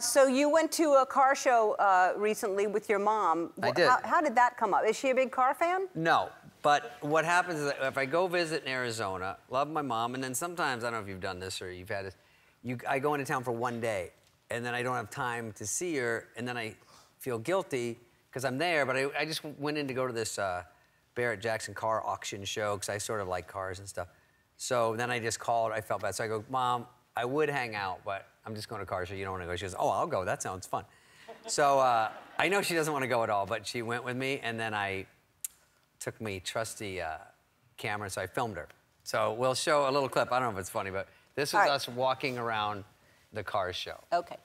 So you went to a car show uh, recently with your mom. I did. How, how did that come up? Is she a big car fan? No, but what happens is if I go visit in Arizona, love my mom, and then sometimes I don't know if you've done this or you've had it. You, I go into town for one day, and then I don't have time to see her, and then I feel guilty because I'm there. But I, I just went in to go to this uh, Barrett Jackson car auction show because I sort of like cars and stuff. So then I just called. I felt bad. So I go, Mom, I would hang out, but I'm just going to car show. You don't want to go? She goes, Oh, I'll go. That sounds fun. So uh, I know she doesn't want to go at all, but she went with me, and then I took me trusty uh, camera, so I filmed her. So we'll show a little clip. I don't know if it's funny, but this is All right. us walking around the car show. Okay.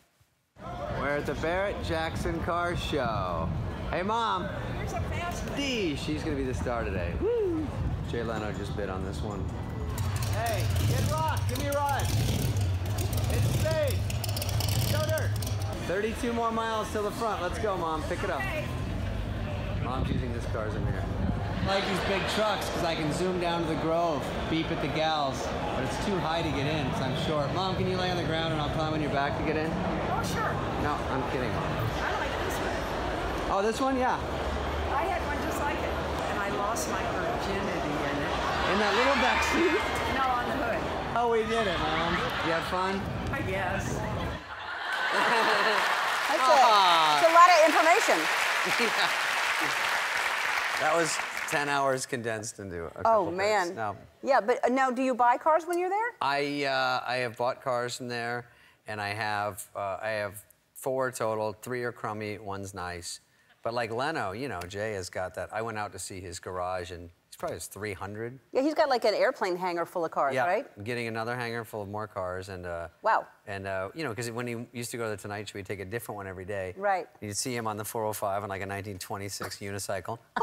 We're at the Barrett Jackson Car Show. Hey, Mom. Here's a fast D, she's gonna be the star today. Woo! Jay Leno just bid on this one. Hey, get rock, give me a run. It's space. Go dirt. 32 more miles to the front. Let's go, Mom. Pick it up. Mom's using this car as a mirror. I like these big trucks because I can zoom down to the Grove, beep at the gals, but it's too high to get in because I'm short. Mom, can you lay on the ground and I'll climb on your back to get in? Oh, sure. No, I'm kidding, Mom. I like this one. Oh, this one? Yeah. I had one just like it, and I lost my virginity in it. In that little back seat? No, on the hood. Oh, we did it, Mom. You have fun? I guess. That's it. It's a lot of information. That was 10 hours condensed into a couple Oh, bits. man. No. Yeah, but uh, now do you buy cars when you're there? I, uh, I have bought cars from there, and I have, uh, I have four total. Three are crummy, one's nice. But like Leno, you know, Jay has got that. I went out to see his garage, and he's probably has 300. Yeah, he's got like an airplane hangar full of cars, yeah, right? getting another hangar full of more cars, and uh, Wow. and uh, you know, because when he used to go to the Tonight Show, he'd take a different one every day. Right. You'd see him on the 405 on like a 1926 unicycle.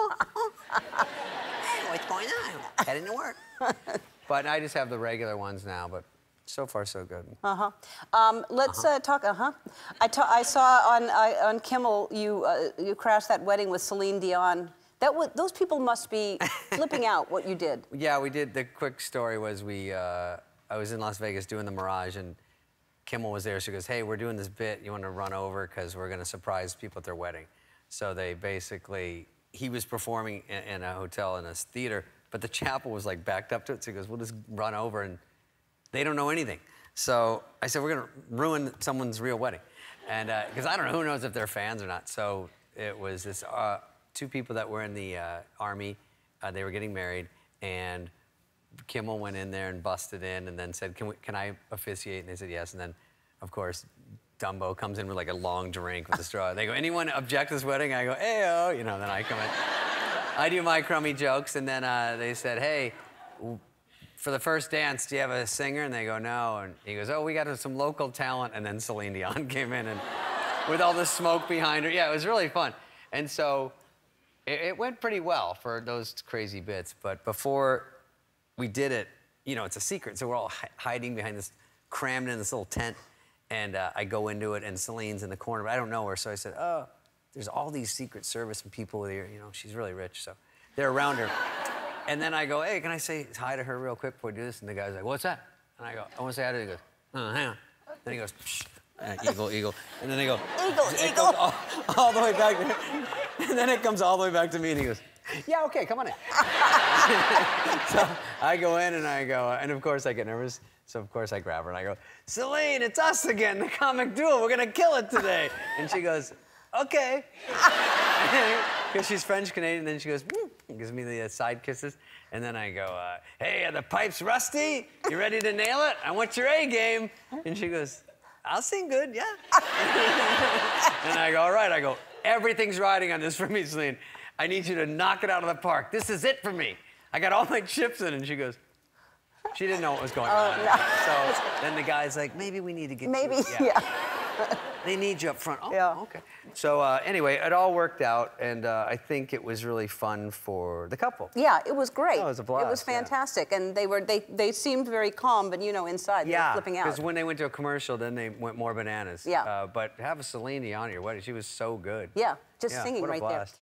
hey, what's going on? Heading to work. but I just have the regular ones now. But so far, so good. Uh-huh. Um, let's uh talk. Uh huh. I, ta- I saw on I, on Kimmel you uh, you crashed that wedding with Celine Dion. That wa- those people must be flipping out what you did. Yeah, we did. The quick story was we. Uh, I was in Las Vegas doing the Mirage, and Kimmel was there. She goes, "Hey, we're doing this bit. You want to run over because we're going to surprise people at their wedding." So they basically, he was performing in, in a hotel in a theater, but the chapel was like backed up to it. So he goes, "We'll just run over," and they don't know anything. So I said, "We're going to ruin someone's real wedding," and because I don't know who knows if they're fans or not. So it was this uh, two people that were in the uh, army. Uh, they were getting married, and Kimmel went in there and busted in, and then said, "Can we, can I officiate?" And they said yes. And then, of course, Dumbo comes in with like a long drink with a straw. They go, "Anyone object to this wedding?" I go, "Ayo," you know. Then I come in. I do my crummy jokes, and then uh, they said, "Hey." For the first dance, do you have a singer? And they go, no. And he goes, oh, we got some local talent. And then Celine Dion came in and with all the smoke behind her. Yeah, it was really fun. And so it, it went pretty well for those crazy bits. But before we did it, you know, it's a secret. So we're all hi- hiding behind this, crammed in this little tent. And uh, I go into it, and Celine's in the corner, but I don't know her. So I said, oh, there's all these Secret Service people here. You know, she's really rich. So they're around her. And then I go, hey, can I say hi to her real quick before we do this? And the guy's like, what's that? And I go, I want to say hi to her. He goes, oh, hang on. Then he goes, Psh. Uh, eagle, eagle. And then they go, Eagle, eagle. goes all, all the way back. To, and then it comes all the way back to me, and he goes, yeah, okay, come on in. so I go in and I go, and of course I get nervous. So of course I grab her and I go, Celine, it's us again, the comic duo. We're gonna kill it today. And she goes, okay. Because she's French Canadian. Then she goes, "Mm," gives me the uh, side kisses. And then I go, uh, hey, are the pipes rusty? You ready to nail it? I want your A game. And she goes, I'll sing good, yeah. and I go, all right. I go, everything's riding on this for me, Celine. I need you to knock it out of the park. This is it for me. I got all my chips in. And she goes, she didn't know what was going on. no. So then the guy's like, maybe we need to get Maybe, you. yeah. They need you up front. Oh, Yeah. okay. So uh, anyway, it all worked out, and uh, I think it was really fun for the couple. Yeah, it was great. Oh, it was a blast. It was yeah. fantastic, and they were they they seemed very calm, but you know inside they were flipping out. because when they went to a commercial, then they went more bananas. Yeah. Uh, but have a Celine on your wedding. She was so good. Yeah, just Yeah, singing what a right there. blast.